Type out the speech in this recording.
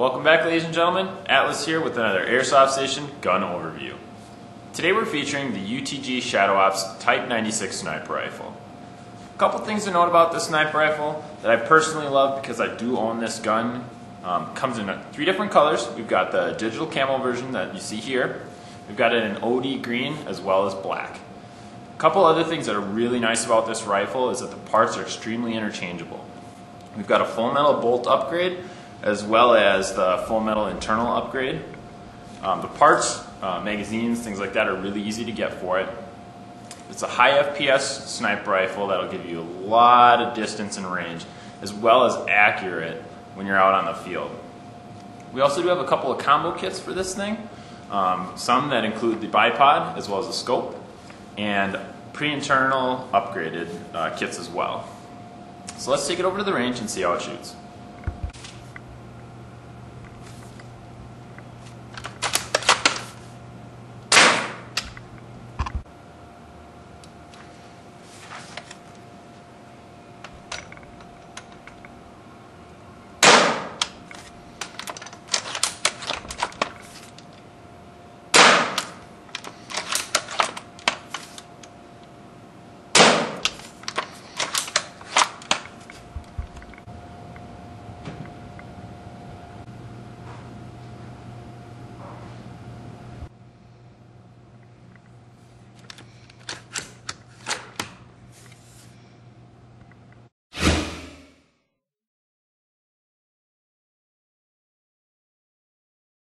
Welcome back ladies and gentlemen, Atlas here with another Airsoft Station gun overview. Today we're featuring the UTG Shadow Ops Type 96 sniper rifle. A couple things to note about this sniper rifle that I personally love because I do own this gun. Um, comes in three different colors. We've got the digital camo version that you see here. We've got it in OD green as well as black. A couple other things that are really nice about this rifle is that the parts are extremely interchangeable. We've got a full metal bolt upgrade as well as the full metal internal upgrade. Um, the parts, uh, magazines, things like that are really easy to get for it. It's a high FPS sniper rifle that'll give you a lot of distance and range as well as accurate when you're out on the field. We also do have a couple of combo kits for this thing. Um, some that include the bipod as well as the scope and pre-internal upgraded uh, kits as well. So let's take it over to the range and see how it shoots.